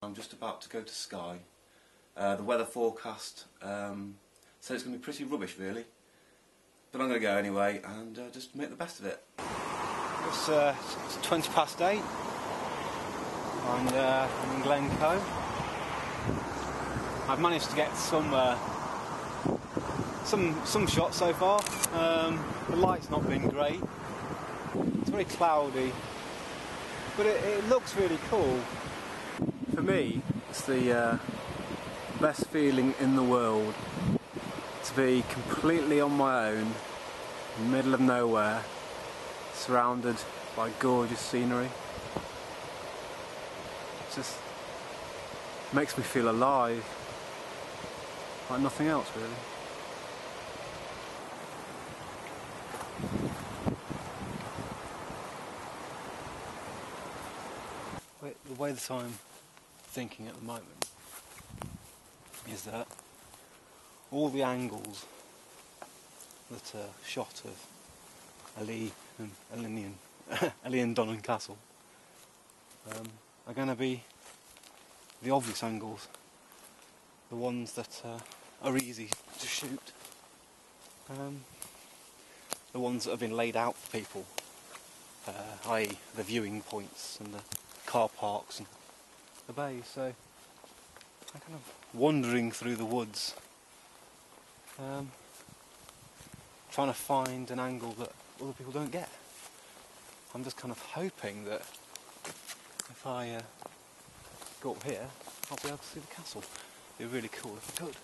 I'm just about to go to Skye. Uh, the weather forecast um, said it's going to be pretty rubbish, really. But I'm going to go anyway and uh, just make the best of it. It's, uh, it's 20 past 8 and uh, I'm in Glencoe. I've managed to get some uh, some some shots so far. Um, the light's not been great. It's very cloudy, but it, it looks really cool. Me, it's the uh, best feeling in the world to be completely on my own, in the middle of nowhere, surrounded by gorgeous scenery. It just makes me feel alive, like nothing else really. Wait, The way that I'm thinking at the moment is that all the angles that are shot of Ali and Alinian, Ali and Donan Castle um, are going to be the obvious angles, the ones that uh, are easy to shoot, um, the ones that have been laid out for people, uh, i.e. the viewing points and the car parks and the bay. So I'm kind of wandering through the woods, um, trying to find an angle that other people don't get. I'm just kind of hoping that if I uh, go up here, I'll be able to see the castle. It'd be really cool if I could.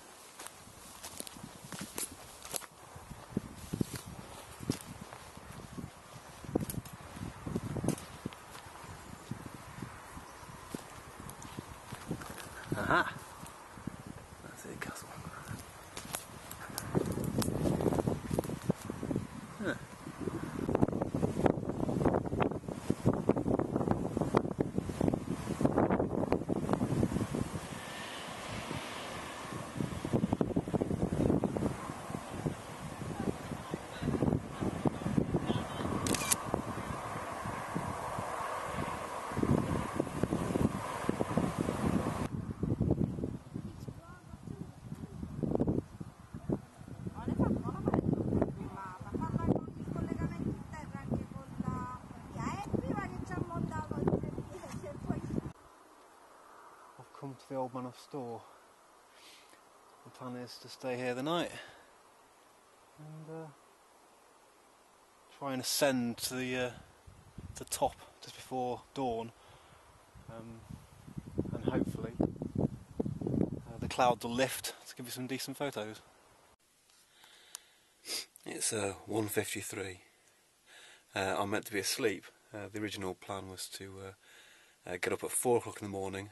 To the Old Man of Storr. The plan is to stay here the night and uh, try and ascend to the uh, the top just before dawn, um, and hopefully uh, the clouds will lift to give you some decent photos. It's uh, 1.53. Uh, I'm meant to be asleep. Uh, the original plan was to uh, get up at 4 o'clock in the morning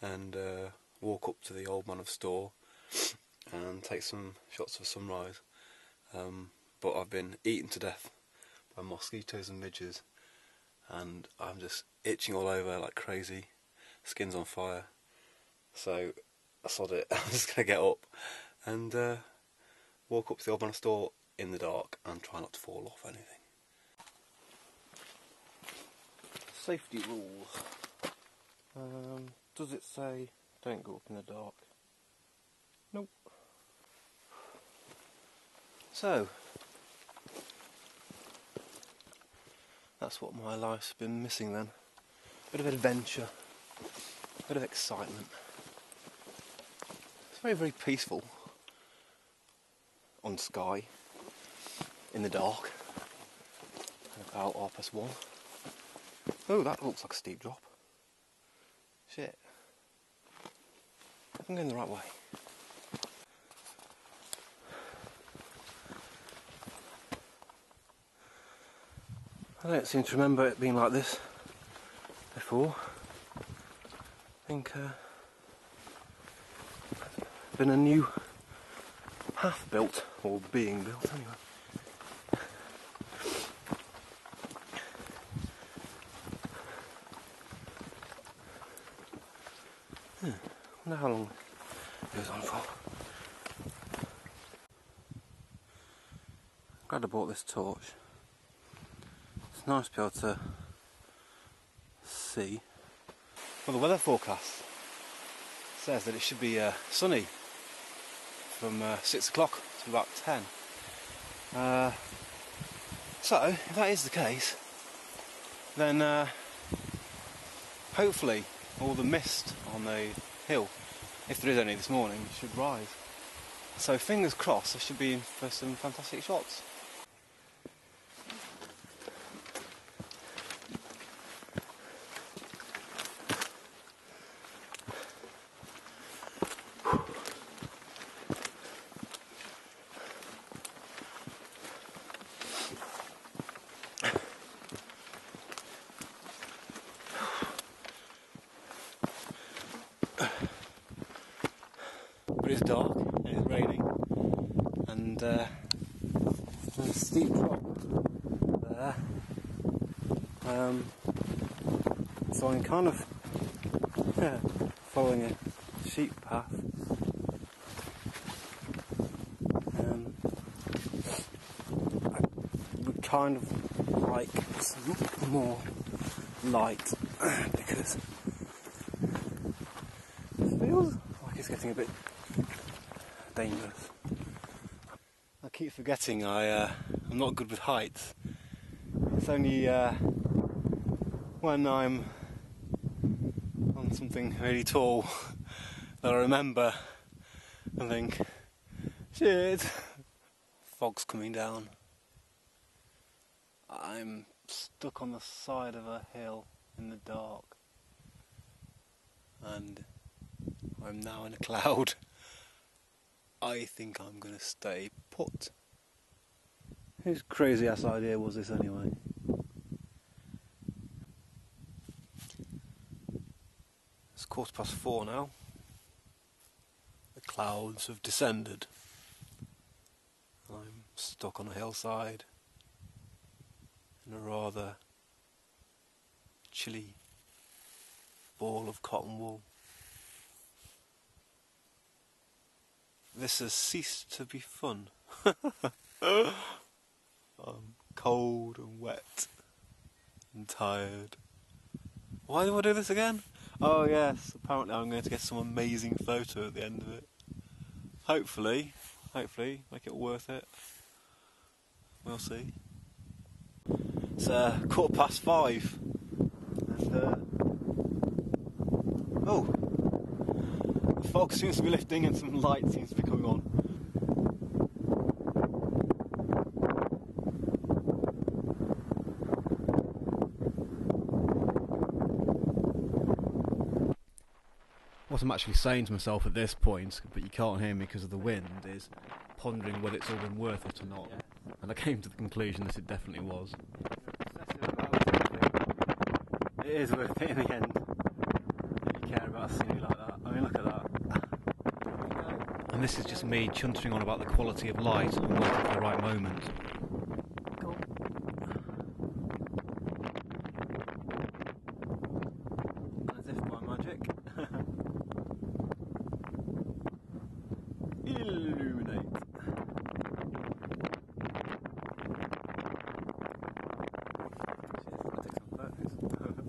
and uh, walk up to the Old Man of Storr and take some shots of sunrise. Um, but I've been eaten to death by mosquitoes and midges and I'm just itching all over like crazy. Skin's on fire. So, I sod it. I'm just to get up and uh, walk up to the Old Man of Storr in the dark and try not to fall off anything. Safety rules. Um, does it say don't go up in the dark? Nope. So, that's what my life's been missing then. A Bit of adventure, a bit of excitement. It's very, very peaceful on Skye in the dark. About half past one. Oh, that looks like a steep drop. Shit. I'm going the right way. I don't seem to remember it being like this before. I think uh, been a new path built, or being built anyway. Hmm, wonder how long it goes on for. Glad I bought this torch. It's nice to be able to see Well, the weather forecast says that it should be uh, sunny from uh, 6 o'clock to about 10. Uh, so, if that is the case, then uh, hopefully all the mist on the hill, if there is any this morning, should rise. So, fingers crossed, I should be in for some fantastic shots. But it's dark and it's raining, and uh, a steep drop there. Um, so I'm kind of following a sheep path. Um, I would kind of like some more light because it feels like it's getting a bit dangerous. I keep forgetting I uh, I'm not good with heights. It's only uh, when I'm on something really tall that I remember and think, shit, fog's coming down. I'm stuck on the side of a hill in the dark, and I'm now in a cloud. I think I'm gonna stay put. Whose crazy ass idea was this anyway? It's quarter past four now. The clouds have descended. I'm stuck on a hillside in a rather chilly ball of cotton wool. This has ceased to be fun. I'm cold and wet and tired. Why do I do this again? Oh yes, apparently I'm going to get some amazing photo at the end of it. Hopefully, hopefully, make it worth it. We'll see. It's uh, quarter past five. And, uh, oh, the fog seems to be lifting and some light seems to be coming on. What I'm actually saying to myself at this point, but you can't hear me because of the wind, is pondering whether it's all been worth it or not. And I came to the conclusion that it definitely was. It is worth it in the end. If you care about a scenery like that. I mean, look at that. And this is just me chuntering on about the quality of light and waiting for the right moment. As if by magic. Illuminate. Shit, I take some photos.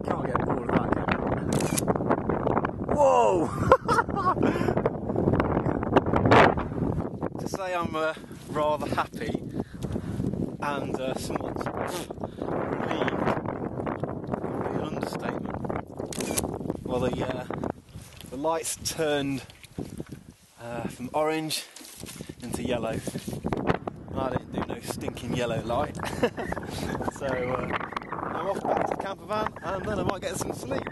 Does Can't get bored of that, can you? Whoa! Say I'm uh, rather happy and uh, somewhat relieved an understatement. Well, the uh, the lights turned uh, from orange into yellow. I didn't do no stinking yellow light, so uh, I'm off back to the camper van and then I might get some sleep.